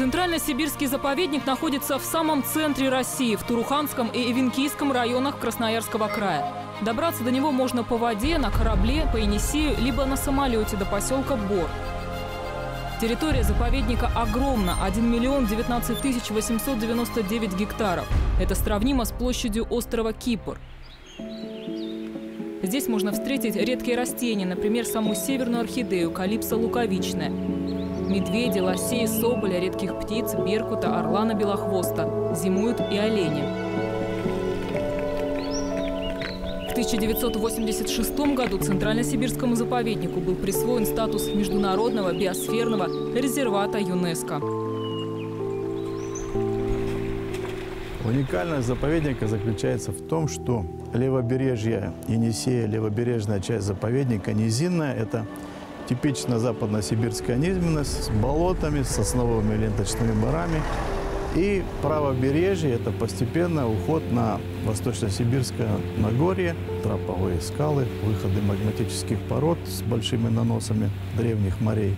Центрально-Сибирский заповедник находится в самом центре России, в Туруханском и Эвенкийском районах Красноярского края. Добраться до него можно по воде, на корабле, по Енисею, либо на самолете до поселка Бор. Территория заповедника огромна – 1 миллион 19 тысяч 899 гектаров. Это сравнимо с площадью острова Кипр. Здесь можно встретить редкие растения, например, саму северную орхидею – калипсо луковичная. Медведи, лосей, соболя, редких птиц, беркута, орлана белохвоста. Зимуют и олени. В 1986 году Центрально-Сибирскому заповеднику был присвоен статус международного биосферного резервата ЮНЕСКО. Уникальность заповедника заключается в том, что левобережье Енисея, левобережная часть заповедника, низинная, это типично западно-сибирская низменность с болотами, с сосновыми ленточными барами. И правобережье – это постепенно уход на восточно-сибирское Нагорье, траповые скалы, выходы магматических пород с большими наносами древних морей.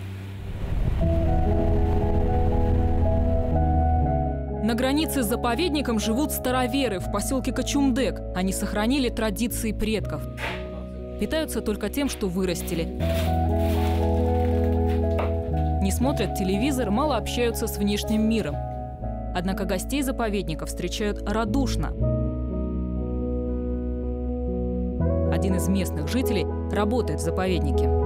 На границе с заповедником живут староверы в поселке Качумдек. Они сохранили традиции предков. Питаются только тем, что вырастили. Не смотрят телевизор, мало общаются с внешним миром. Однако гостей заповедника встречают радушно. Один из местных жителей работает в заповеднике.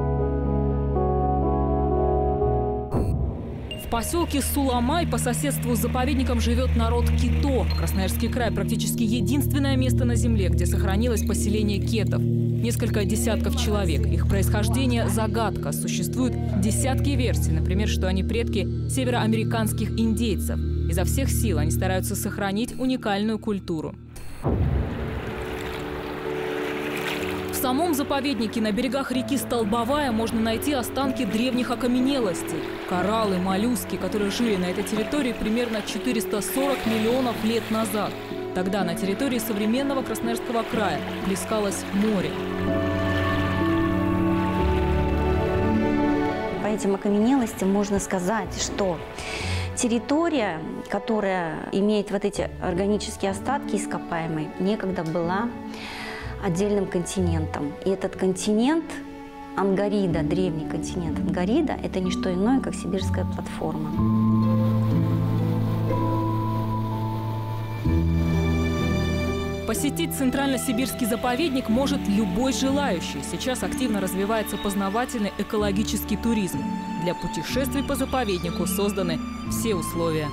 В поселке Суламай по соседству с заповедником живет народ Кито. Красноярский край практически единственное место на земле, где сохранилось поселение кетов. Несколько десятков человек. Их происхождение – загадка. Существуют десятки версий. Например, что они предки североамериканских индейцев. Изо всех сил они стараются сохранить уникальную культуру. Самом заповеднике на берегах реки Столбовая можно найти останки древних окаменелостей. Кораллы, моллюски, которые жили на этой территории примерно 440 миллионов лет назад. Тогда на территории современного Красноярского края плескалось море. По этим окаменелостям можно сказать, что территория, которая имеет вот эти органические остатки ископаемые, некогда была отдельным континентом. И этот континент Ангарида, древний континент Ангарида, это не что иное, как сибирская платформа. Посетить Центрально-Сибирский заповедник может любой желающий. Сейчас активно развивается познавательный экологический туризм. Для путешествий по заповеднику созданы все условия.